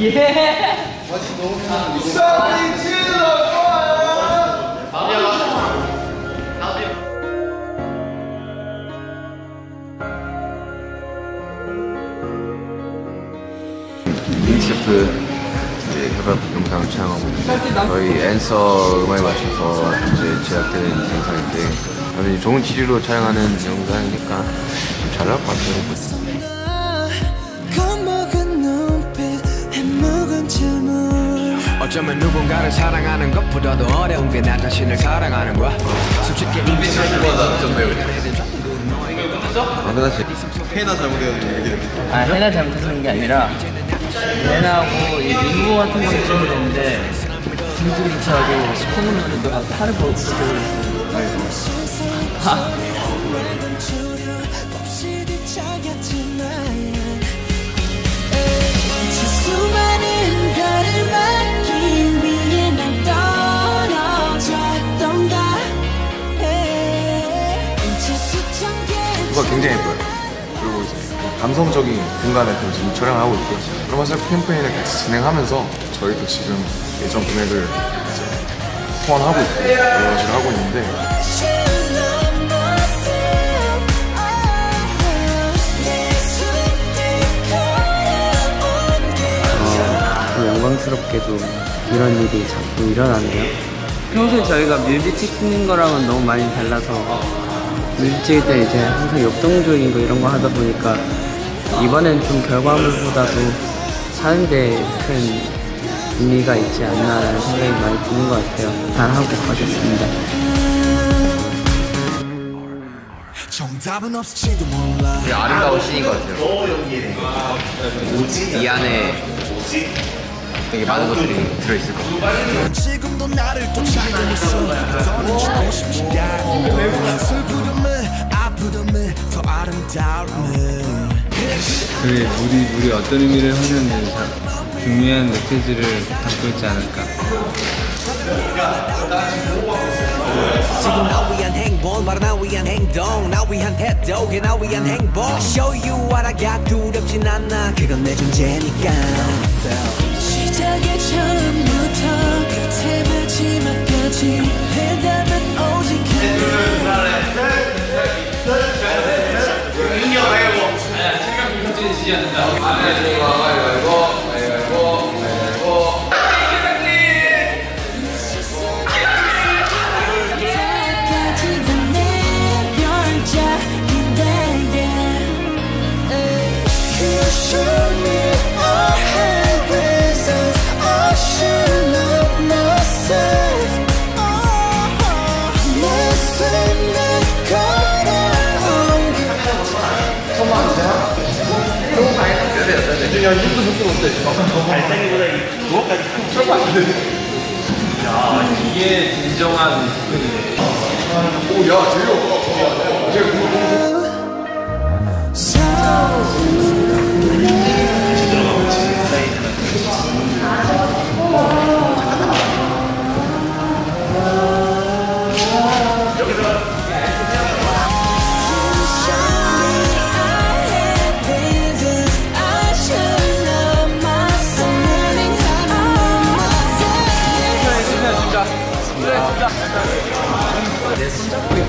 예. 소리 질러 링스프 이제 협업 영상을 촬영하고 있는데 저희 앤서 음악에 맞춰서 이제 제작되는 영상인데 아주 좋은 취지로 촬영하는 영상이니까 좀 잘 나올 것 같아요. 어쩌면 누군가를 사랑하는 것보다도 어려운 게 나 자신을 사랑하는 거야. 솔직히 좀 아무나 씨아 해나 잘못하는 게 아니라 해나하고 이 민구 같은 거 찍으면 되는데. 승질차고 스포는 노래도 막 팔을 벌고. 없 수천 개가 굉장히 예뻐요. 그리고 이제 감성적인 공간에서 지금 촬영하고 있고 드라마셀 캠페인을 같이 진행하면서 저희도 지금 예전 금액을 이제 소환하고 있고 여러 가지를 하고 있는데 참 영광스럽게도 이런 일이 자꾸 일어나네요. 평소에 저희가 뮤비 찍는 거랑은 너무 많이 달라서 찍을 때 이제 항상 역동적인 거 이런 거 하다 보니까 이번엔 좀 결과물보다도 사는데 큰 의미가 있지 않나라는 생각이 많이 드는 것 같아요. 잘하고 가겠습니다. 정답은 없을지도 몰라 되게 아름다운 씬인 것 같아요. 이 안에 되게 많은 것들이 들어있을 것 같아요. 그게 우리 우리 어떤 의미를 하냐는 참 중요한 메시지를 담고 있지 않을까. 지금 나 위한 행본 바로 나 위한 행동 나 위한 태도게 나 위한 행복. Show you what I got 두렵진 않아. 그건 내 존재니까. 시작의 처음부터 끝의 하나 이게 진정한 내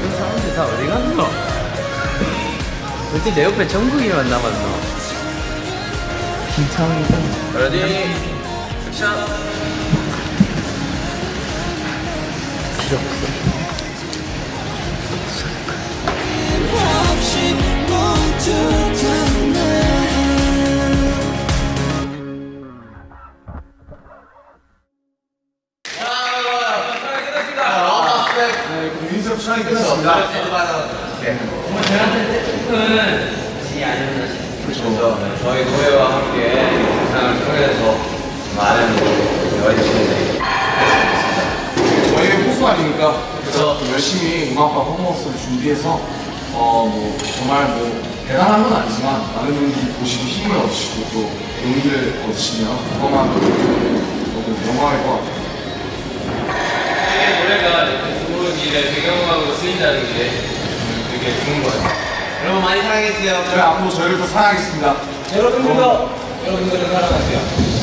있던 사람들 다 어디 갔노? 어떻게 내 옆에 정국이만 남았노? 김창이다. 레디 액션 없이 모두 민수업 촬영이 끝났습니다. 그렇죠. 저희 노래와 함께 영상을 통해서 많은 여러분들이 저희의 호수 아니니까? 그래서 좀 열심히 음악과 퍼포먼스를 준비해서 어 뭐 정말 뭐 대단한 건 아니지만 많은 분들이 보시고 힘을 얻으시고 또 용기를 얻으시면 그것만 너무 영광일 것 같아요. 이게 노래가 쓰인다는 게 되게 좋은 것 같아요. 여러분 많이 사랑해주세요. 저희 앞으로 저희를 더 사랑하겠습니다. 여러분들도 여러분들을 사랑하세요.